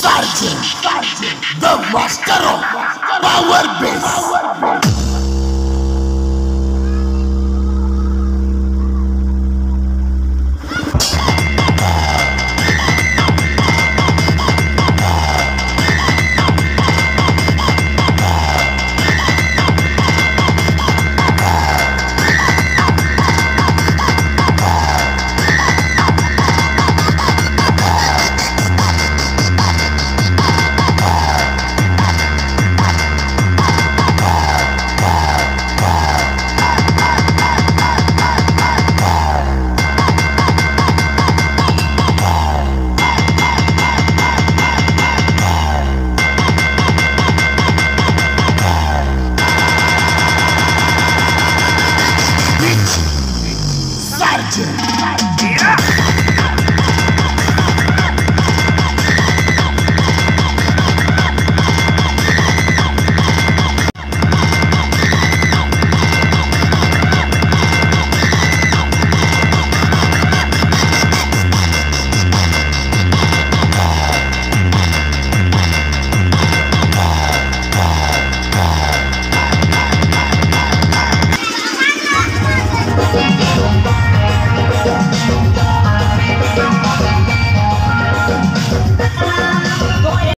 Sergeant, the Master of Power Base. Captain.